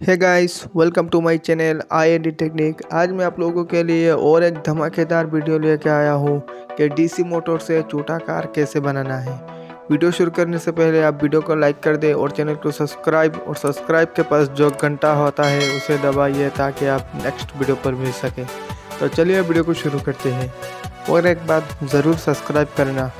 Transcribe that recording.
है guys welcome to my channel I N D technique आज मैं आप लोगों के लिए और एक धमाकेदार वीडियो लेके आया हूँ कि डीसी मोटर से छोटा कार कैसे बनाना है। वीडियो शुरू करने से पहले आप वीडियो को लाइक कर दें और चैनल को सब्सक्राइब और सब्सक्राइब के पास जो घंटा होता है उसे दबाइए ताकि आप नेक्स्ट वीडियो पर मिल सकें। तो चलिए वीडियो को शुरू करते हैं। और एक बात ज़रूर सब्सक्राइब करना।